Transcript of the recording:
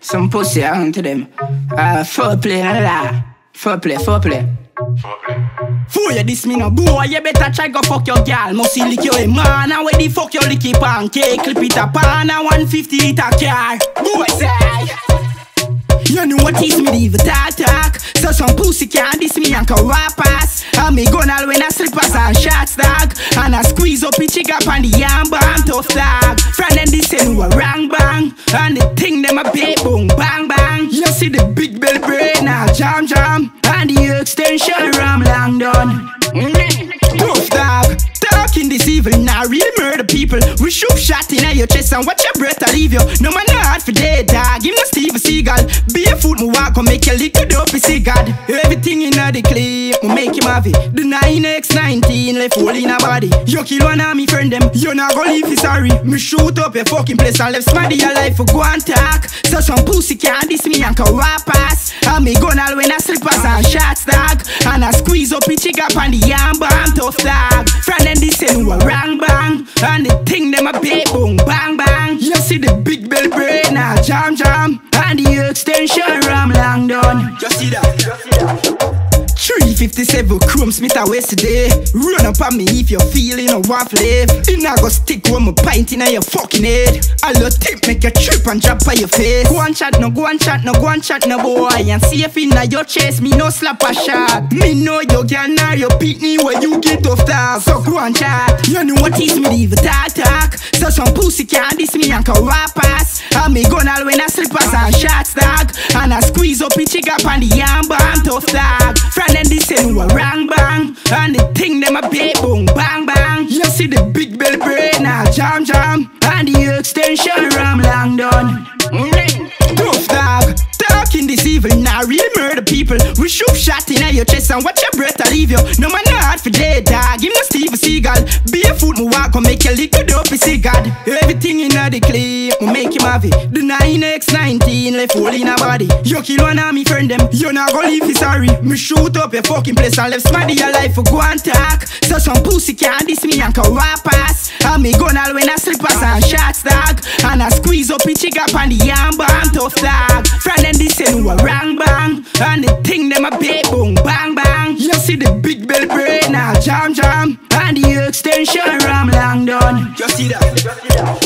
Some pussy on to them. Uh, foreplay, la la. Foreplay, foreplay. For you this me no boy, you better try go fuck your gal. Must see lick your man, and where the fuck your licky pancake? Clip it up on a 150 liter car. Boy say. You know what is me the even talk talk So some pussy can't diss me and can rap ass And me gun all when I slippers and shots dog. And I squeeze up each up on the yam bang tough dog. Friend them this say no a rang bang. And the thing them a big boom bang bang. You see the big bell brain now jam jam. And the extension ram long done. Mm-hmm. Tough dog. Talking this evil now really murder people. We shoot shot in your chest and watch your breath I leave you. No man not hard for dead dog. Him no Steve Seagal Barefoot me walk and make you lick it up see God Everything in the clip we make him have it. The 9x19 left hole in a body. You kill one of me friend them You not gonna leave you sorry. Me shoot up your fucking place and left smaddy your life for go and talk. So some pussy can't diss me and can rap ass And me gun all when I slippers and shots dog. And I squeeze up each up on the yam bang tough dog. Friend them this no a rang bang And the thing them a big boom bang bang You see the big bell brain now jam jam And the extension ram long done You see that? You see that? 357 Chrome Smith a waste. Run up on me if you're feeling a waffle. You not go stick one more pint in your fucking head. I love tip make you trip and drop by your face. Go and chat, no go and chat, no go and chat, no boy. And see if in your chest, me no slap a shot. Me know you can now your pitney where you get off top. So go and chat. You know what is me leave talk talk. So some pussy can't diss me and can rap ass. And me gun all when I slippers and shots dog. And I squeeze up each up on the yam bang tough dog. Friend and this say no a rang bang. And the thing them a big boom bang bang. You see the big bell brain now jam jam. And the extension ram long done. Mm. Tough dog Talking this evil now really shot in your chest and watch your breath I leave you. No man not hard for dead dog. Give no Steve Seagal. Fool, me walk and make you lick it up see Everything in the clip me make him have it. The 9x19 left hole in a body. You kill one of me friend them. You not gonna leave you sorry. Me shoot up your fucking place and left smaddy your life for go and talk. So some pussy can't diss me and can rap ass And me gun all when I slippers and shots dog. And I squeeze up each up on the yam bang tough dog. Friend them this say no a rang bang. And the thing them a boom bang bang You see the big bell brain now jam jam And the extension ram long done You see that? You see that?